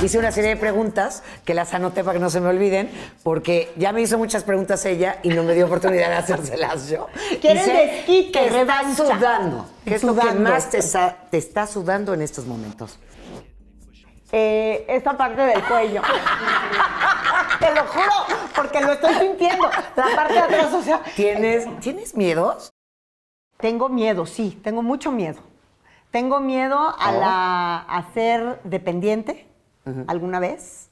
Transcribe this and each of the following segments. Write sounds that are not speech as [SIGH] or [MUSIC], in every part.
Hice una serie de preguntas que las anoté para que no se me olviden, porque ya me hizo muchas preguntas ella y no me dio oportunidad de [LAUGHS] hacérselas yo. Sé desquite, que estás sudando. ¿Qué es lo que más te está sudando en estos momentos? Eh, esta parte del cuello. Te lo juro, porque lo estoy sintiendo. La parte de atrás, o sea, ¿Tienes, ¿tienes miedos? tengo miedo, sí, tengo mucho miedo. Tengo miedo a, Oh. la, a ser dependiente alguna vez.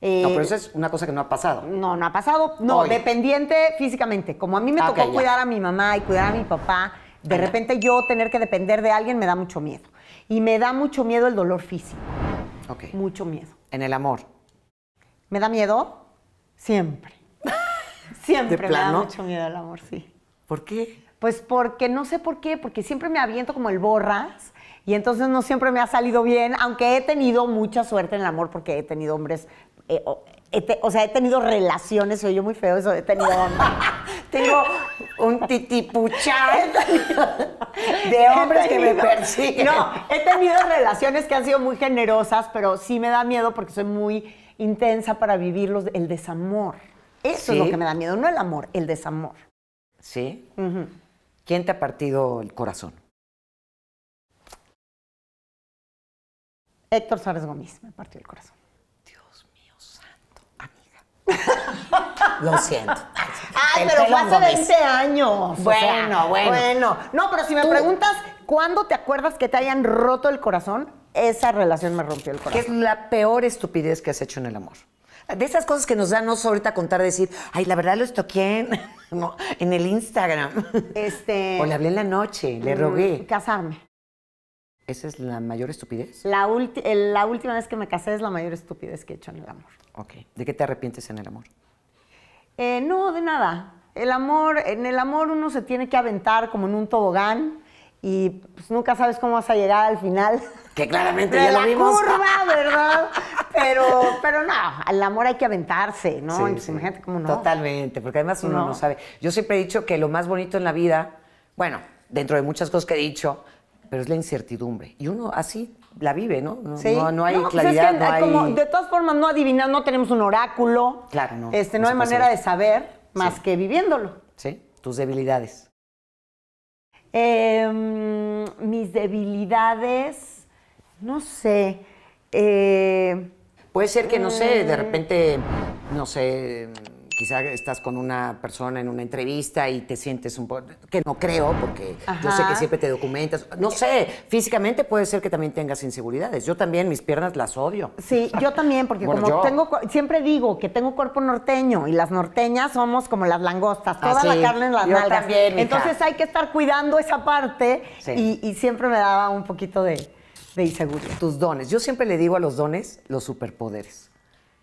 Eh, No, pero eso es una cosa que no ha pasado. No, no ha pasado. No, Hoy. dependiente físicamente. Como a mí me Ah, tocó ya. cuidar a mi mamá y cuidar a mi papá, de repente yo tener que depender de alguien me da mucho miedo. Y me da mucho miedo el dolor físico. Mucho miedo. En el amor. ¿Me da miedo? Siempre. [LAUGHS] Siempre ¿De me da plano? mucho miedo el amor, sí. ¿Por qué? Pues porque no sé por qué, porque siempre me aviento como el borras y entonces no siempre me ha salido bien, aunque he tenido mucha suerte en el amor porque he tenido hombres, eh, te- o sea, he tenido relaciones, soy yo muy feo eso, he tenido. [LAUGHS] Tengo un titipuchal de hombres que me [LAUGHS] persiguen. No, he tenido relaciones que han sido muy generosas, pero sí me da miedo porque soy muy intensa para vivir los- el desamor. Eso es lo que me da miedo, no el amor, el desamor. ¿Sí? ¿Quién te ha partido el corazón? Héctor Suárez Gómez me partió el corazón. Dios mío santo, amiga. Lo siento. Ay, El pero fue hace Gómez. 20 años. o Bueno, sea, bueno. Bueno, no, pero si me Tú- preguntas, ¿cuándo te acuerdas que te hayan roto el corazón? Esa relación me rompió el ¿Qué es corazón. la peor estupidez que has hecho en el amor? De esas cosas que nos dan nos ahorita contar, decir, ay, la verdad lo estoqué en, [LAUGHS] no, en el Instagram. Este. [LAUGHS] O le hablé en la noche, le mm, rogué. Casarme. ¿Esa es la mayor estupidez? La, el- la última vez que me casé es la mayor estupidez que he hecho en el amor. Ok. ¿De qué te arrepientes en el amor? Eh, no, de nada. El amor, en el amor uno se tiene que aventar como en un tobogán y pues, nunca sabes cómo vas a llegar al final. Que claramente ya lo la vimos. curva, ¿verdad? Pero, pero no, al amor hay que aventarse, ¿no? Sí, Entonces, sí. imagínate cómo no. Totalmente, porque además uno no. No. sabe. Yo siempre he dicho que lo más bonito en la vida, bueno, dentro de muchas cosas que he dicho, pero es la incertidumbre. Y uno así la vive, ¿no? No, Sí. no, no hay pues es claridad, que, no hay... como, de todas formas, no adivinamos, no tenemos un oráculo. Claro, no, Este, no hay manera saber. de saber más Sí. que viviéndolo. ¿Sí? Tus debilidades. Eh, mis debilidades, no sé. eh, Puede ser que, no sé, de repente, no sé, quizá estás con una persona en una entrevista y te sientes un poco, que no creo, porque yo sé que siempre te documentas. No sé, físicamente puede ser que también tengas inseguridades. Yo también mis piernas las odio. Sí, yo también, porque Bueno, como yo. tengo, siempre digo que tengo cuerpo norteño y las norteñas somos como las langostas, toda Ah, sí, la carne en las yo nalgas. también, mija. Entonces hay que estar cuidando esa parte Sí. y, y siempre me daba un poquito de, de inseguridad. Tus dones. Yo siempre le digo a los dones los superpoderes.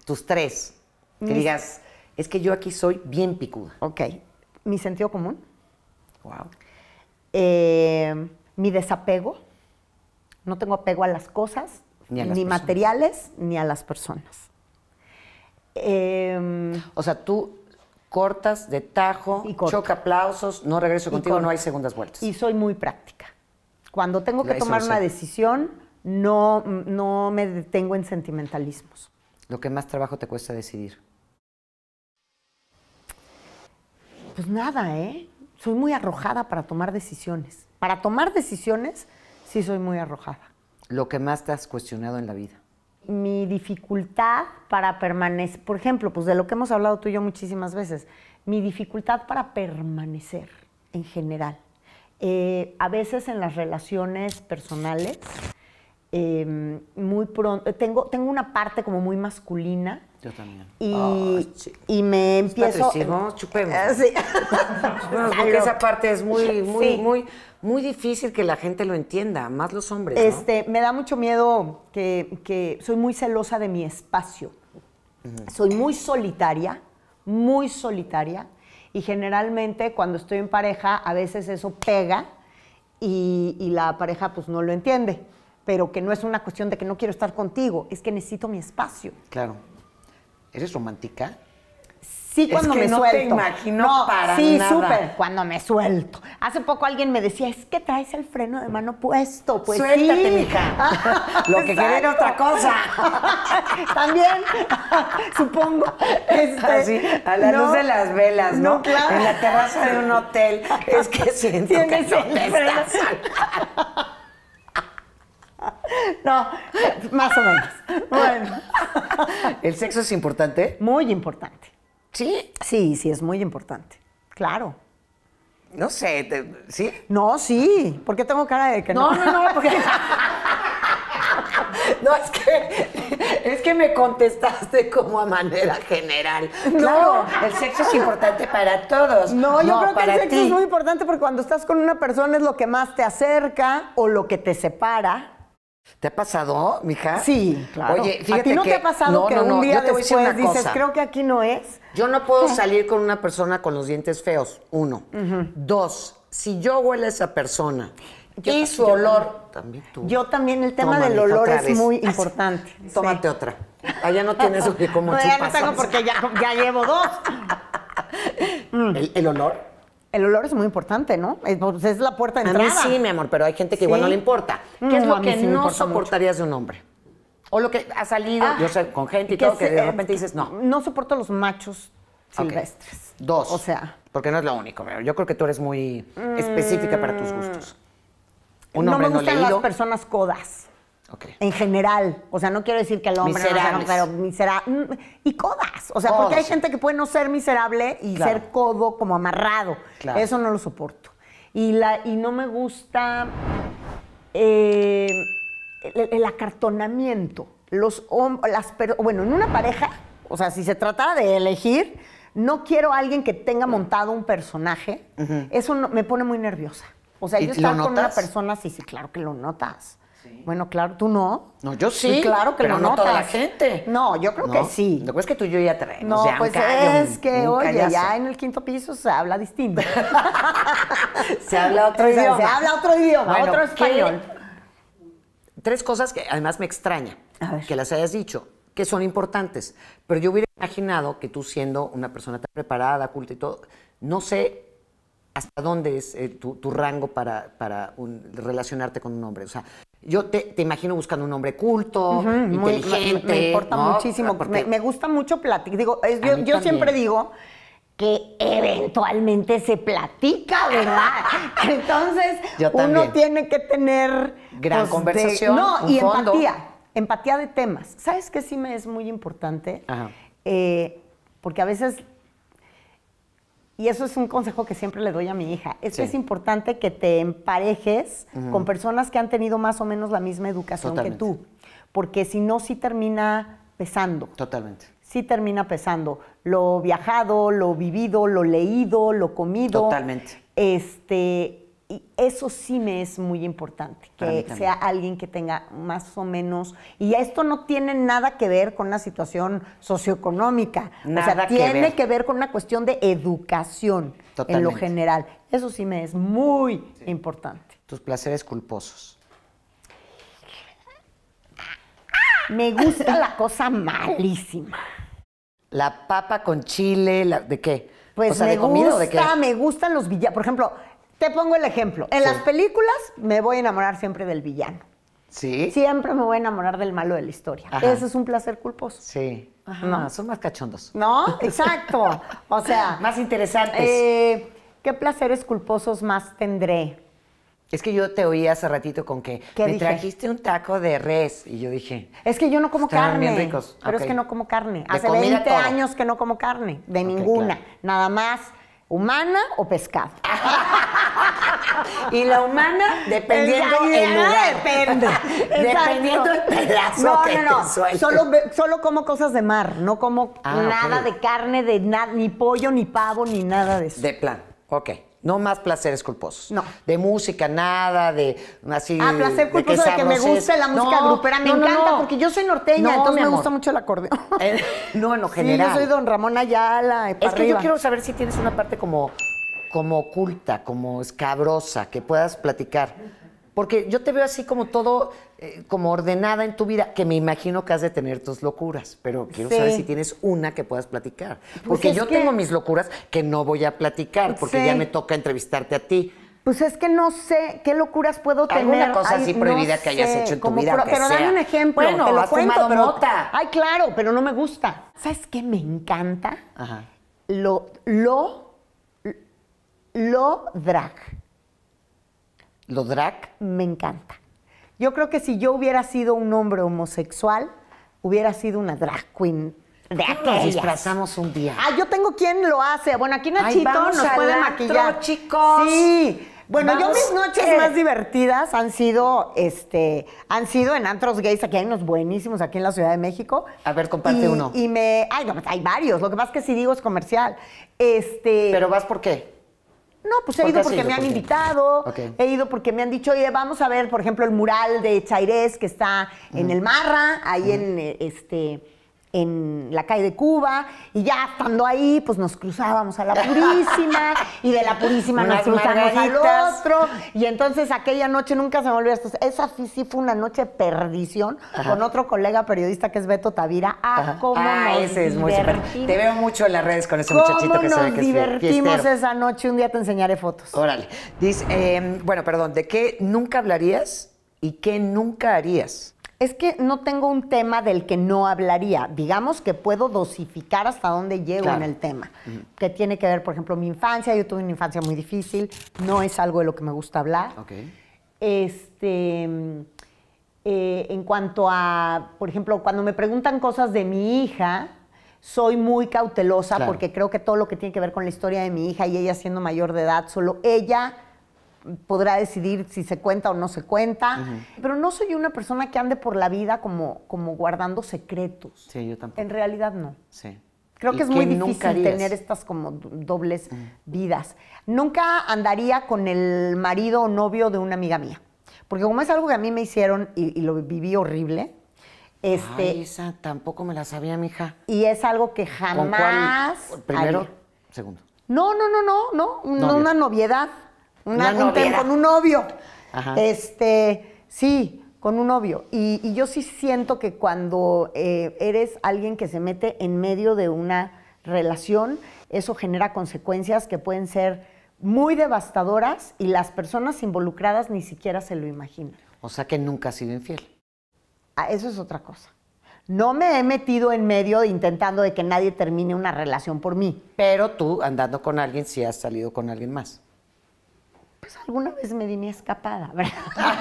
Tus tres. Que digas, es que yo aquí soy bien picuda. Ok, mi sentido común, Wow. eh, mi desapego, no tengo apego a las cosas, Ni ni, a las personas. materiales, ni a las personas. Eh, O sea, tú cortas de tajo, Y choca aplausos, no regreso contigo, no hay segundas vueltas. Y soy muy práctica. Cuando tengo que Eso tomar una decisión, no, no me detengo en sentimentalismos. Lo que más trabajo te cuesta decidir. Pues nada, ¿eh? Soy muy arrojada para tomar decisiones. Para tomar decisiones, sí soy muy arrojada. Lo que más te has cuestionado en la vida. Mi dificultad para permanecer, por ejemplo, pues de lo que hemos hablado tú y yo muchísimas veces, mi dificultad para permanecer en general. Eh, a veces en las relaciones personales, eh, muy pronto, tengo, tengo una parte como muy masculina Yo también. y, y me empiezo... Patricismo, chupemos. Eh, [LAUGHS] sí. Porque esa parte es muy, muy, Sí. muy, muy difícil que la gente lo entienda, más los hombres, ¿no? Este, me da mucho miedo que, que soy muy celosa de mi espacio. Soy muy solitaria, muy solitaria. Y generalmente cuando estoy en pareja, a veces eso pega y, y la pareja pues no lo entiende. Pero que no es una cuestión de que no quiero estar contigo, es que necesito mi espacio. Claro. ¿Eres romántica? Sí, cuando que me no suelto. te imagino para sí, nada. súper, cuando me suelto. Hace poco alguien me decía, es que traes el freno de mano puesto. Pues Suéltate, sí. mija. [LAUGHS] Lo que quería era otra cosa. [LAUGHS] También, [LAUGHS] supongo. Este, Así, a la no, luz de las velas, ¿no? No, claro. En la terraza de un hotel. Es que siento que Tienes no el te freno. estás [LAUGHS] No, más o menos. Bueno, ¿El sexo es importante? muy importante. Sí. Sí, sí, es muy importante. Claro. No sé, te- ¿sí? No, sí. ¿Por qué tengo cara de que no? No, no, no, porque... [LAUGHS] [LAUGHS] No, es que, es que me contestaste como a manera general. Claro, el sexo es importante para todos. No, yo creo que el sexo ti. es muy importante porque cuando estás con una persona es lo que más te acerca o lo que te separa. ¿Te ha pasado, mija? Sí, claro. Oye, fíjate ¿A ti no que- te ha pasado no, que no, un no, día decir después dices, cosa. creo que aquí no es? Yo no puedo salir con una persona con los dientes feos, uno. Dos, si yo huelo a esa persona Yo y su yo olor, también tú. Yo también, el tema Toma, del olor es vez. muy importante. Tómate Sí. otra. Allá no tienes oye, como [LAUGHS] No, ya no tengo porque ya, ya llevo dos. [LAUGHS] ¿El, el olor? El olor es muy importante, ¿no? Es, pues, es la puerta de A mí entrada. sí, mi amor, pero hay gente que igual no le importa. ¿Qué es Mm, lo que sí no mucho. soportarías de un hombre? O lo que ha salido, Ah, yo sé, con gente y todo, que de repente dices, no. No soporto los machos silvestres. Dos. O sea, Porque no es lo único, pero yo creo que tú eres muy específica para tus gustos. Un no hombre me no, gustan leído. las personas codas. En general, o sea, no quiero decir que el hombre Miserables. no sea, pero misera- y codas, o sea, porque hay gente que puede no ser miserable y Claro. ser codo como amarrado. Claro. Eso no lo soporto. Y la y no me gusta eh, el, el acartonamiento. Los las bueno, en una pareja, o sea, si se tratara de elegir, no quiero a alguien que tenga montado un personaje. Eso no- me pone muy nerviosa. O sea, ¿Y yo estar con una persona, sí, sí, claro que lo notas. Bueno, claro, tú no. No, yo sí. claro que pero lo no notas. toda la gente. No, yo creo ¿No? que sí. Lo que es que tú y yo ya traemos. No, ya pues callo, es que, oye, callazo. ya en el quinto piso se habla distinto. [LAUGHS] Se habla otro [LAUGHS] idioma. Se habla otro idioma, Bueno, otro ¿qué- español. Tres cosas que además me extraña A ver. que las hayas dicho, que son importantes. Pero yo hubiera imaginado que tú siendo una persona tan preparada, culta y todo, no sé hasta dónde es eh, tu, tu rango para, para un- relacionarte con un hombre. O sea, yo te, te imagino buscando un hombre culto, inteligente. me, me importa ¿no? muchísimo. Porque- Me, me gusta mucho platicar. Digo, es- yo, siempre digo que eventualmente se platica, ¿verdad? [LAUGHS] Entonces, Yo uno tiene que tener pues, Gran conversación, no, y fondo. empatía. Empatía de temas. ¿Sabes qué sí me es muy importante? Ajá. Eh, porque a veces y eso es un consejo que siempre le doy a mi hija. Es que es importante que te emparejes con personas que han tenido más o menos la misma educación Totalmente. que tú. Porque si no, sí termina pesando. Totalmente. Sí termina pesando. Lo viajado, lo vivido, lo leído, lo comido. Totalmente. Este, y eso sí me es muy importante, que sea alguien que tenga más o menos, y esto no tiene nada que ver con una situación socioeconómica, o Nada sea, que tiene ver. que ver con una cuestión de educación en lo general. Eso sí me es muy importante. Tus placeres culposos. Me gusta la cosa malísima. La papa con chile, la- ¿de qué? Pues o sea, me ¿de comida o de qué? gusta, me gustan los villanos. Por ejemplo, te pongo el ejemplo. En Sí. las películas me voy a enamorar siempre del villano. ¿Sí? Siempre me voy a enamorar del malo de la historia. Ajá. Ese es un placer culposo. Sí. Ajá. No, son más cachondos. ¿No? Exacto. O sea, [LAUGHS] Más interesantes. eh, ¿qué placeres culposos más tendré? Es que yo te oí hace ratito con que ¿Qué me dije? trajiste un taco de res y yo dije, Es que yo no como Estaban carne. bien ricos. Pero es que no como carne. Hace comida 20 todo. años que no como carne. De ninguna. claro. Nada más humana o pescado. [LAUGHS] y la humana dependiendo Esa el idea lugar. Depende. dependiendo el Exacto. pedazo No, que no, no. te. Solo, solo como cosas de mar. No como Ah, nada de carne, de nada, ni pollo, ni pavo, ni nada de eso. De plan, ok. No más placeres culposos. No. De música, nada, de así. Ah, placer de culposo de que me guste la música No, grupera. Me no, encanta no. porque yo soy norteña, No, entonces me gusta mucho el acordeón. [LAUGHS] Eh, no, en lo Sí, general. yo soy don Ramón Ayala. y pa' Es que arriba. yo quiero saber si tienes una parte como, como oculta, como escabrosa, que puedas platicar. Porque yo te veo así como todo, eh, como ordenada en tu vida, que me imagino que has de tener tus locuras, pero quiero Sí. saber si tienes una que puedas platicar. Porque Pues es yo que- tengo mis locuras que no voy a platicar, porque Sí. ya me toca entrevistarte a ti. Pues es que no sé qué locuras puedo ¿Alguna tener. cosa así no prohibida que hayas sé, hecho en tu vida, pro- Pero dame sea? un ejemplo. Bueno, te lo has cuento, fumado pero- mota. Ay, claro, pero no me gusta. ¿Sabes qué me encanta? Ajá. Lo, lo, lo drag. ¿Lo drag? Me encanta. Yo creo que si yo hubiera sido un hombre homosexual, hubiera sido una drag queen de Nos disfrazamos un día. Ah, yo tengo quien lo hace. Bueno, aquí Ay, Nachito vamos nos puede antro, maquillar. chicos. Sí. Bueno, yo mis noches ¿qué? más divertidas han sido, este, han sido en antros gays. Aquí hay unos buenísimos aquí en la Ciudad de México. A ver, comparte Y- uno. Y me, ay, no, pues hay varios. Lo que pasa es que si digo es comercial. Este, ¿Pero vas por qué? No, pues he ¿Por qué ido porque ido? me han invitado, he ido porque me han dicho, oye, vamos a ver, por ejemplo, el mural de Chairés que está en el Marra, ahí en eh, este en la calle de Cuba, y ya estando ahí, pues nos cruzábamos a la Purísima, y de la Purísima nos Unas cruzamos al otro, y entonces aquella noche nunca se me olvidó. Esa sí fue una noche de perdición con otro colega periodista que es Beto Tavira. Ah, cómo ah, nos ese es muy. Te veo mucho en las redes con ese ¿Cómo muchachito que se ve que es divertimos fiestero. esa noche? Un día te enseñaré fotos. Órale. Dice, eh, bueno, perdón, ¿de qué nunca hablarías y qué nunca harías? Es que no tengo un tema del que no hablaría. Digamos que puedo dosificar hasta dónde llego Claro. en el tema. Que tiene que ver, por ejemplo, mi infancia. Yo tuve una infancia muy difícil. No es algo de lo que me gusta hablar. Ok. Este, eh, en cuanto a, por ejemplo, cuando me preguntan cosas de mi hija, soy muy cautelosa Claro. porque creo que todo lo que tiene que ver con la historia de mi hija y ella siendo mayor de edad, solo ella podrá decidir si se cuenta o no se cuenta. Pero no soy una persona que ande por la vida como, como guardando secretos. Sí, yo tampoco. En realidad no. Sí. Creo ¿Y que es muy difícil tener estas como do- dobles vidas. Nunca andaría con el marido o novio de una amiga mía. Porque como es algo que a mí me hicieron y, y lo viví horrible, este, Ay, esa tampoco me la sabía, mija. y es algo que ¿Con jamás. cuál? Primero, haría. segundo. No, no, no, no, no. Una noviedad. Una, un con un novio. Ajá. Este, sí, con un novio. Y, y yo sí siento que cuando eh, eres alguien que se mete en medio de una relación, eso genera consecuencias que pueden ser muy devastadoras y las personas involucradas ni siquiera se lo imaginan. O sea que nunca has sido infiel. Ah, Eso es otra cosa. No me he metido en medio intentando de que nadie termine una relación por mí. Pero tú, andando con alguien, sí has salido con alguien más. Pues alguna vez me di mi escapada, ¿verdad? [LAUGHS]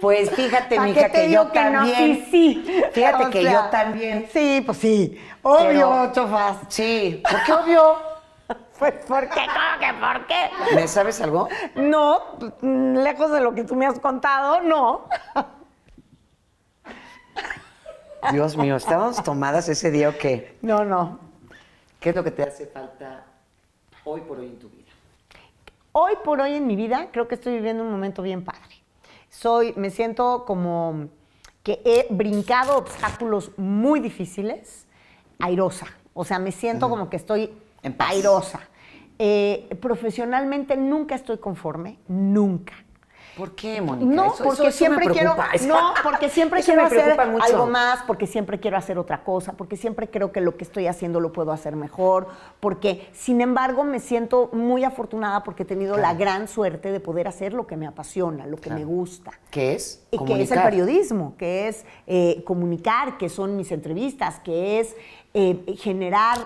Pues fíjate, ¿Para mija, que yo que no? también. Sí, sí. Fíjate O que sea, yo también. Sí, pues sí. Obvio, Pero- chofas. Sí, ¿por qué obvio? [LAUGHS] Pues, ¿por qué? ¿Cómo que por qué? ¿Me sabes algo? No, mm, lejos de lo que tú me has contado, no. Dios mío, ¿estábamos tomadas ese día o qué? No, no. ¿Qué es lo que te hace falta hoy por hoy en tu vida? Hoy por hoy en mi vida creo que estoy viviendo un momento bien padre. Soy, me siento como que he brincado obstáculos muy difíciles, airosa. O sea, me siento como que estoy En airosa. Eh, profesionalmente nunca estoy conforme, nunca. ¿Por qué, Mónica? No, Eso- porque eso- eso siempre me quiero, [LAUGHS] no, porque siempre quiero hacer mucho. algo más, porque siempre quiero hacer otra cosa, porque siempre creo que lo que estoy haciendo lo puedo hacer mejor, porque sin embargo me siento muy afortunada porque he tenido la gran suerte de poder hacer lo que me apasiona, lo que Claro. me gusta. ¿Qué es? Y que es el periodismo, que es eh, comunicar, que son mis entrevistas, que es eh, generar,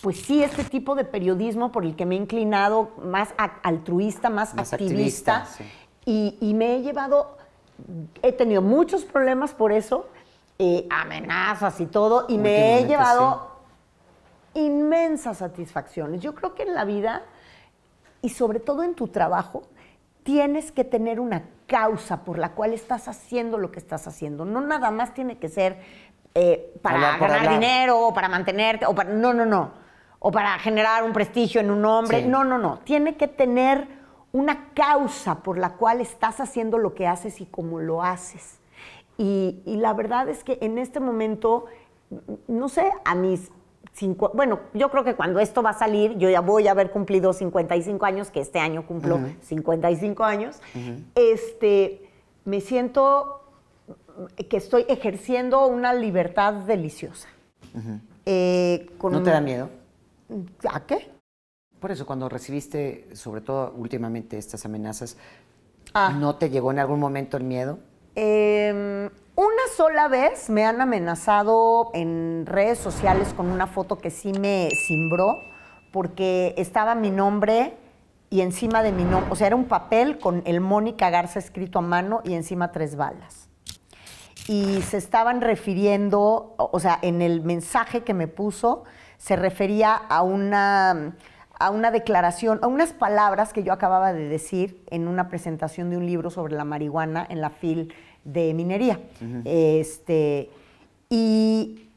pues sí, este tipo de periodismo por el que me he inclinado más altruista, más, Más activista. activista, sí. Y, y me he llevado, he tenido muchos problemas por eso, eh, amenazas y todo, y me he llevado inmensas satisfacciones. Yo creo que en la vida y sobre todo en tu trabajo, tienes que tener una causa por la cual estás haciendo lo que estás haciendo. No nada más tiene que ser eh, para Hablar ganar hablar. dinero o para mantenerte, o para, no, no, no. O para generar un prestigio en un hombre. Sí. No, no, no. Tiene que tener una causa por la cual estás haciendo lo que haces y cómo lo haces. Y, y la verdad es que en este momento, no sé, a mis bueno, yo creo que cuando esto va a salir, yo ya voy a haber cumplido 55 años, que este año cumplo 55 años, este, me siento que estoy ejerciendo una libertad deliciosa. Eh, ¿No te da miedo? ¿A qué? Por eso, cuando recibiste, sobre todo últimamente, estas amenazas, ah. ¿no te llegó en algún momento el miedo? Eh, una sola vez me han amenazado en redes sociales con una foto que sí me cimbró, porque estaba mi nombre y encima de mi nombre, o sea, era un papel con el Mónica Garza escrito a mano y encima tres balas. Y se estaban refiriendo, o sea, en el mensaje que me puso, se refería a una, a una declaración, a unas palabras que yo acababa de decir en una presentación de un libro sobre la marihuana en la FIL de minería. este, y,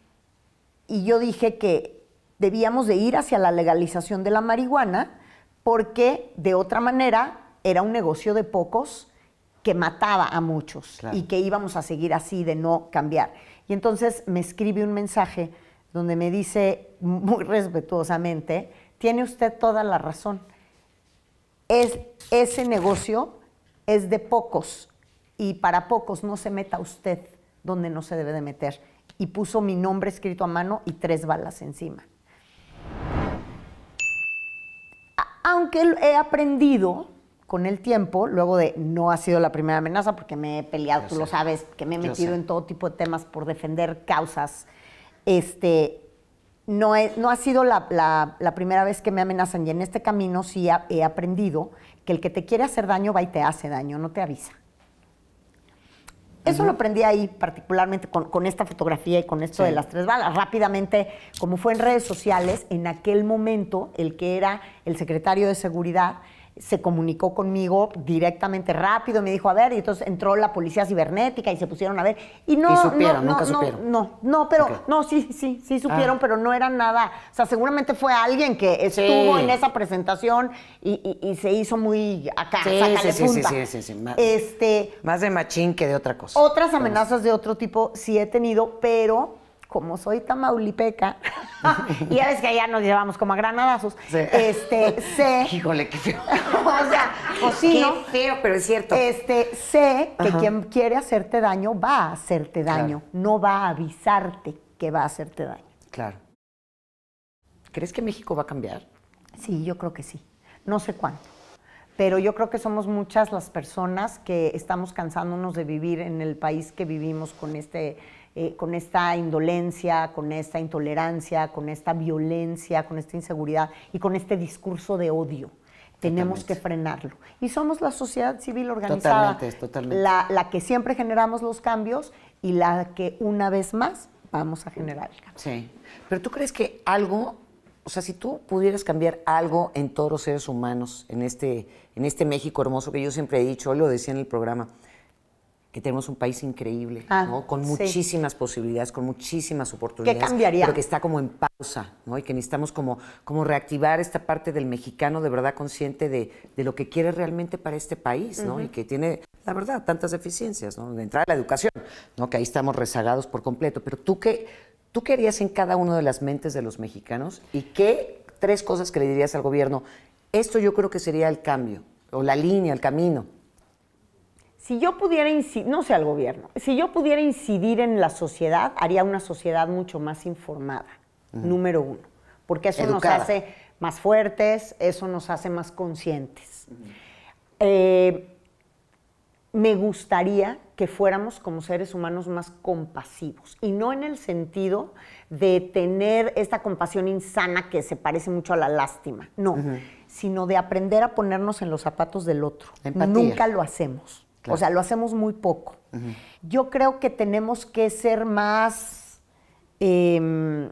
y yo dije que debíamos de ir hacia la legalización de la marihuana porque de otra manera era un negocio de pocos que mataba a muchos y que íbamos a seguir así de no cambiar. Y entonces me escribe un mensaje donde me dice muy respetuosamente, tiene usted toda la razón. Es, ese negocio es de pocos y para pocos no se meta usted donde no se debe de meter. Y puso mi nombre escrito a mano y tres balas encima. Aunque he aprendido con el tiempo, luego de, no ha sido la primera amenaza porque me he peleado, tú lo sabes, que me he metido en todo tipo de temas por defender causas, este, no, no ha sido la, primera vez que me amenazan y en este camino sí he aprendido que el que te quiere hacer daño va y te hace daño, no te avisa. Eso lo aprendí ahí, particularmente con, esta fotografía y con esto de las tres balas. Rápidamente, como fue en redes sociales, en aquel momento, el que era el secretario de Seguridad se comunicó conmigo directamente rápido, me dijo, a ver, y entonces entró la policía cibernética y se pusieron a ver. Y no, supieron, no, nunca supieron. No, no, pero, no, sí, sí, sí supieron, ah. pero no era nada. O sea, seguramente fue alguien que estuvo en esa presentación y, se hizo muy acá, sí, sí, sí, sí, sí, sí, Más, este, más de machín que de otra cosa. Otras amenazas de otro tipo sí he tenido, pero como soy tamaulipeca, [LAUGHS] y ya ves que allá nos llevamos como a granadazos, este, sé... [LAUGHS] Híjole, qué feo. [LAUGHS] o sea, pues sí, Qué feo, pero es cierto. Este, sé que quien quiere hacerte daño va a hacerte daño, no va a avisarte que va a hacerte daño. Claro. ¿Crees que México va a cambiar? Sí, yo creo que sí. No sé cuánto pero yo creo que somos muchas las personas que estamos cansándonos de vivir en el país que vivimos con este eh, con esta indolencia, con esta intolerancia, con esta violencia, con esta inseguridad y con este discurso de odio. Tenemos que frenarlo. Y somos la sociedad civil organizada, totalmente, totalmente. La, la, que siempre generamos los cambios y la que una vez más vamos a generar el cambio. Sí. Pero tú crees que algo, o sea, si tú pudieras cambiar algo en todos los seres humanos, en este, en este México hermoso que yo siempre he dicho, hoy lo decía en el programa, que tenemos un país increíble, ah, ¿no? con muchísimas posibilidades, con muchísimas oportunidades. ¿Qué cambiaría? Pero que está como en pausa, ¿no? Y que necesitamos como, como reactivar esta parte del mexicano de verdad consciente de, de lo que quiere realmente para este país, ¿no? Y que tiene, la verdad, tantas deficiencias, ¿no? De entrada la educación, ¿no? Que ahí estamos rezagados por completo. Pero tú qué, tú qué harías en cada una de las mentes de los mexicanos y qué tres cosas que le dirías al gobierno. Esto yo creo que sería el cambio, o la línea, el camino si yo pudiera incidir, no sé al gobierno, si yo pudiera incidir en la sociedad, haría una sociedad mucho más informada, número uno, porque eso nos hace más fuertes, eso nos hace más conscientes. Eh, me gustaría que fuéramos como seres humanos más compasivos y no en el sentido de tener esta compasión insana que se parece mucho a la lástima, no, sino de aprender a ponernos en los zapatos del otro. Nunca lo hacemos. O sea, lo hacemos muy poco. Yo creo que tenemos que ser más... Em,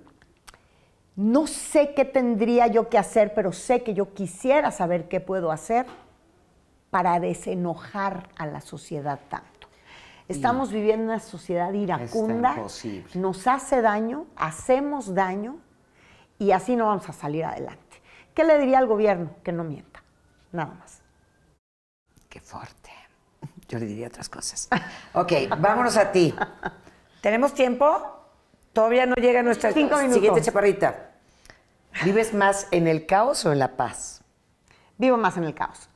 no sé qué tendría yo que hacer, pero sé que yo quisiera saber qué puedo hacer para desenojar a la sociedad tanto. Estamos viviendo una sociedad iracunda, nos hace daño, hacemos daño y así no vamos a salir adelante. ¿Qué le diría al gobierno? Que no mienta, nada más. Qué fuerte. Yo le diría otras cosas. Ok, vámonos a ti. ¿Tenemos tiempo? Todavía no llega nuestra Cinco siguiente chaparrita. ¿Vives más en el caos o en la paz? Vivo más en el caos.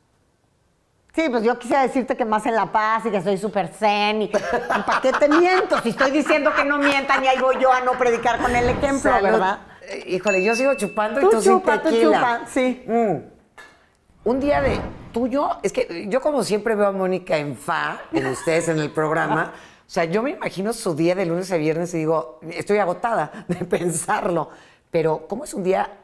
Sí, pues yo quisiera decirte que más en la paz y que soy súper zen y, ¿para qué te miento? Si estoy diciendo que no mientan y ahí voy yo a no predicar con el ejemplo, Salud. ¿verdad? Eh, Híjole, yo sigo chupando y Tú tú sin chupa, tú tequila. chupa, sí. Mm. Un día de tuyo, es que yo como siempre veo a Mónica en fa, en ustedes en el programa, o sea, yo me imagino su día de lunes a viernes y digo, estoy agotada de [LAUGHS] pensarlo, pero ¿cómo es un día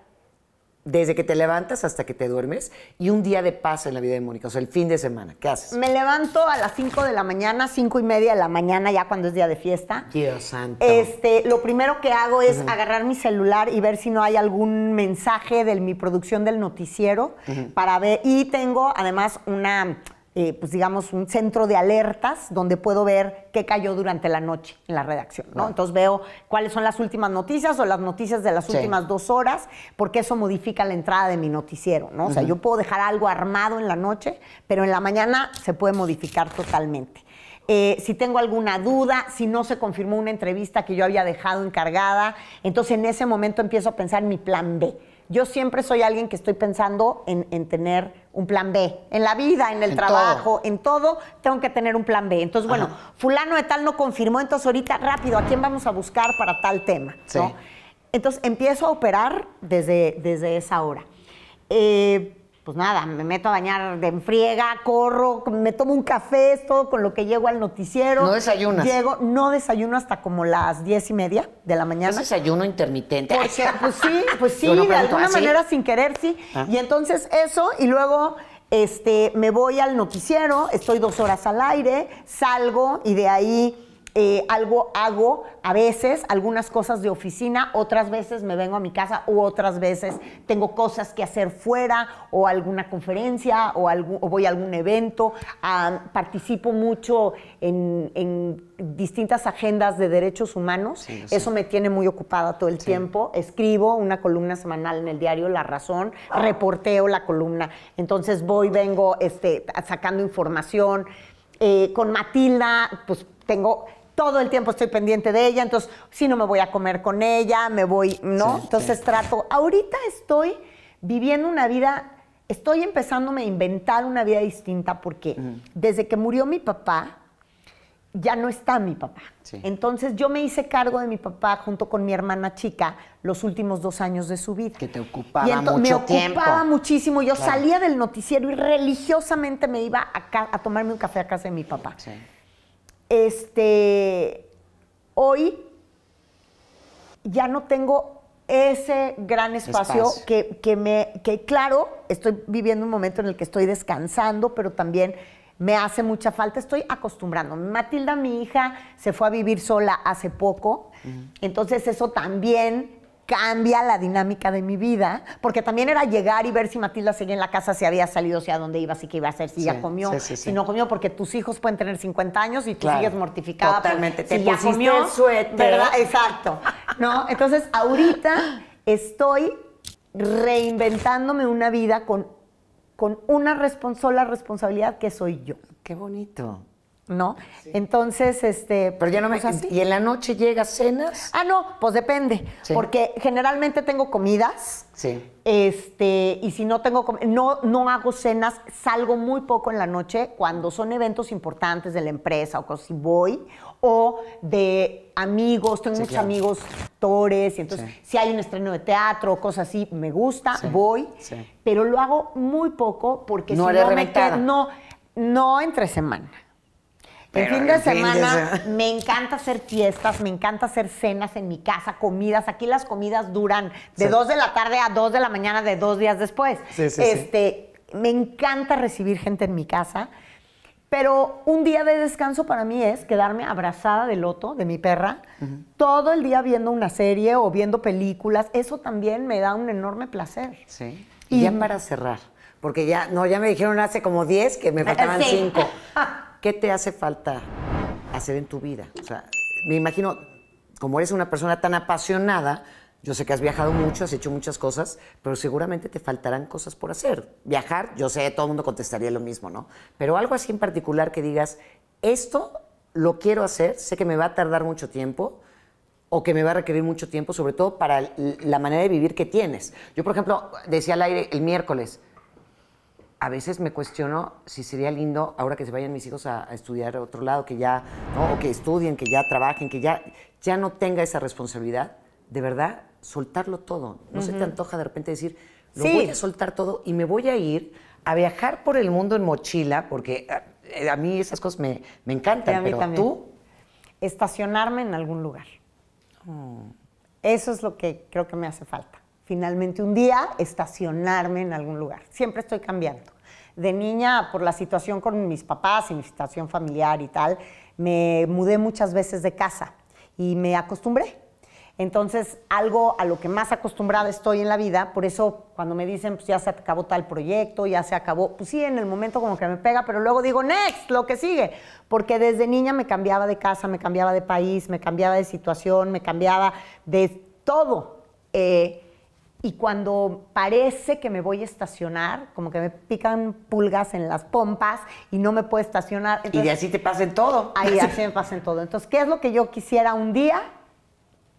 desde que te levantas hasta que te duermes y un día de paz en la vida de Mónica, o sea, el fin de semana, ¿qué haces? Me levanto a las 5 de la mañana, cinco y media de la mañana, ya cuando es día de fiesta. Dios santo. Este, lo primero que hago es agarrar mi celular y ver si no hay algún mensaje de mi producción del noticiero para ver. Y tengo además una, eh, pues digamos, un centro de alertas donde puedo ver qué cayó durante la noche en la redacción. ¿no? Entonces veo cuáles son las últimas noticias o las noticias de las Sí. últimas dos horas, porque eso modifica la entrada de mi noticiero. ¿no? O sea, yo puedo dejar algo armado en la noche, pero en la mañana se puede modificar totalmente. Eh, si tengo alguna duda, si no se confirmó una entrevista que yo había dejado encargada, entonces en ese momento empiezo a pensar en mi plan B. Yo siempre soy alguien que estoy pensando en, en tener un plan B. En la vida, en el En trabajo, en todo, tengo que tener un plan B. Entonces, bueno, fulano de tal no confirmó, entonces ahorita rápido, ¿a quién vamos a buscar para tal tema? Sí. ¿no? Entonces empiezo a operar desde, desde esa hora. Eh, pues nada, me meto a bañar de enfriega, corro, me tomo un café, es todo con lo que llego al noticiero. ¿No desayunas? Llego, no desayuno hasta como las diez y media de la ¿Es mañana. desayuno intermitente? Porque, pues sí, pues [LAUGHS] sí, no de alguna ¿ah, sí? manera sin querer, sí. Ah. Y entonces eso, y luego este, me voy al noticiero, estoy dos horas al aire, salgo y de ahí eh, algo hago, a veces algunas cosas de oficina, otras veces me vengo a mi casa u otras veces tengo cosas que hacer fuera o alguna conferencia o, voy a algún evento. Ah, participo mucho en, en distintas agendas de derechos humanos. Sí. Eso me tiene muy ocupada todo el tiempo. Escribo una columna semanal en el diario La Razón, reporteo la columna. Entonces voy, vengo este, sacando información. Eh, con Matilda, pues tengo todo el tiempo estoy pendiente de ella, entonces si no me voy a comer con ella, me voy, ¿no? Sí, entonces sí. trato. Ahorita estoy viviendo una vida, estoy empezándome a inventar una vida distinta porque desde que murió mi papá, ya no está mi papá. Sí. Entonces yo me hice cargo de mi papá junto con mi hermana chica los últimos dos años de su vida. Que te ocupaba Y mucho me tiempo. ocupaba muchísimo. Yo Claro. salía del noticiero y religiosamente me iba a, a tomarme un café a casa de mi papá. Sí. Este, hoy ya no tengo ese gran espacio, Espacio. Que, que me, que claro, estoy viviendo un momento en el que estoy descansando, pero también me hace mucha falta, estoy acostumbrando. Matilda, mi hija, se fue a vivir sola hace poco, entonces eso también cambia la dinámica de mi vida, porque también era llegar y ver si Matilda seguía en la casa, si había salido, si a dónde iba, si qué iba a hacer, si Sí, ya comió, sí, sí, sí. si no comió, porque tus hijos pueden tener 50 años y tú Claro. sigues mortificada. por Totalmente. Te si ya comió, el suéter. ¿verdad? Exacto. ¿No? Entonces, ahorita estoy reinventándome una vida con, con una sola responsabilidad que soy yo. Qué bonito. ¿No? Entonces, este. Pero ya no me... pues así. ¿Y en la noche llegas cenas? Ah, no, pues depende. Sí. Porque generalmente tengo comidas. Sí. Este, y si no tengo, no, no hago cenas, salgo muy poco en la noche cuando son eventos importantes de la empresa o cosas así voy, o de amigos, tengo Sí, muchos claro. amigos actores, y entonces si hay un estreno de teatro o cosas así, me gusta, voy, sí. pero lo hago muy poco porque No si no me quedo, no, no entre semana. El fin de el fin de semana se- me encanta hacer fiestas, me encanta hacer cenas en mi casa, comidas. Aquí las comidas duran de Sí. 2 de la tarde a 2 de la mañana de dos días después. Sí, sí, este, Me encanta recibir gente en mi casa, pero un día de descanso para mí es quedarme abrazada del loto, de mi perra, todo el día viendo una serie o viendo películas. Eso también me da un enorme placer. Sí. Y, Y- ya para cerrar, porque ya, no, ya me dijeron hace como 10 que me [LAUGHS] faltaban Sí. [LAUGHS] 5. ¿Qué te hace falta hacer en tu vida? O sea, me imagino, como eres una persona tan apasionada, yo sé que has viajado mucho, has hecho muchas cosas, pero seguramente te faltarán cosas por hacer. Viajar, yo sé, todo el mundo contestaría lo mismo, ¿no? Pero algo así en particular que digas, esto lo quiero hacer, sé que me va a tardar mucho tiempo, o que me va a requerir mucho tiempo, sobre todo para la manera de vivir que tienes. Yo, por ejemplo, decía al aire el miércoles, a veces me cuestiono si sería lindo, ahora que se vayan mis hijos a, a estudiar a otro lado, que ya, ¿no? o que estudien, que ya trabajen, que ya, ya no tenga esa responsabilidad, de verdad, soltarlo todo. ¿No se te antoja de repente decir, lo Sí. voy a soltar todo y me voy a ir a viajar por el mundo en mochila, porque a, a mí esas cosas me, me encantan, a mí pero también. tú, Estacionarme en algún lugar. Eso es lo que creo que me hace falta. Finalmente, un día estacionarme en algún lugar. Siempre estoy cambiando. De niña, por la situación con mis papás y mi situación familiar y tal, me mudé muchas veces de casa y me acostumbré. Entonces, algo a lo que más acostumbrada estoy en la vida, por eso cuando me dicen, pues ya se acabó tal proyecto, ya se acabó, pues sí, en el momento como que me pega, pero luego digo, next, lo que sigue. Porque desde niña me cambiaba de casa, me cambiaba de país, me cambiaba de situación, me cambiaba de todo. Eh, y cuando parece que me voy a estacionar, como que me pican pulgas en las pompas y no me puedo estacionar. y de así te pasa en todo. Ahí [LAUGHS] así me pasa en todo. Entonces, ¿qué es lo que yo quisiera un día?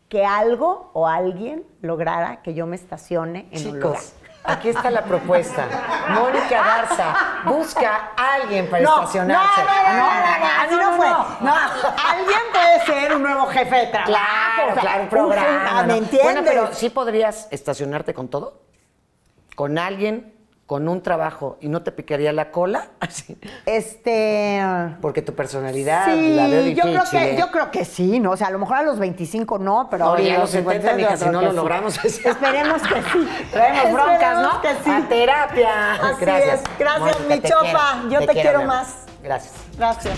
Que algo o alguien lograra que yo me estacione en un lugar. Chicos, aquí está la propuesta. Mónica Garza busca a alguien para estacionarse. No, no, no, no, no, no, fue. No, [LAUGHS] alguien puede ser un nuevo jefe de trabajo. Claro, o sea, claro, un programa. ¿Me ¿no? entiendes? Bueno, pero sí podrías estacionarte con todo. Con alguien, con un trabajo y no te picaría la cola. [LAUGHS] Así. Este. Porque tu personalidad Sí, la veo yo difícil. creo, que, ¿eh? yo creo que sí, ¿no? O sea, a lo mejor a los 25 no, pero No, ahorita a los 50 70, mija, yo si no lo sí. logramos. Esperemos que sí. [LAUGHS] Traemos broncas, ¿no? que sí. A terapia. Así Gracias. es. Gracias, Mónica, mi te chopa. quiero. Yo te quiero mi amor. más. Gracias. Gracias.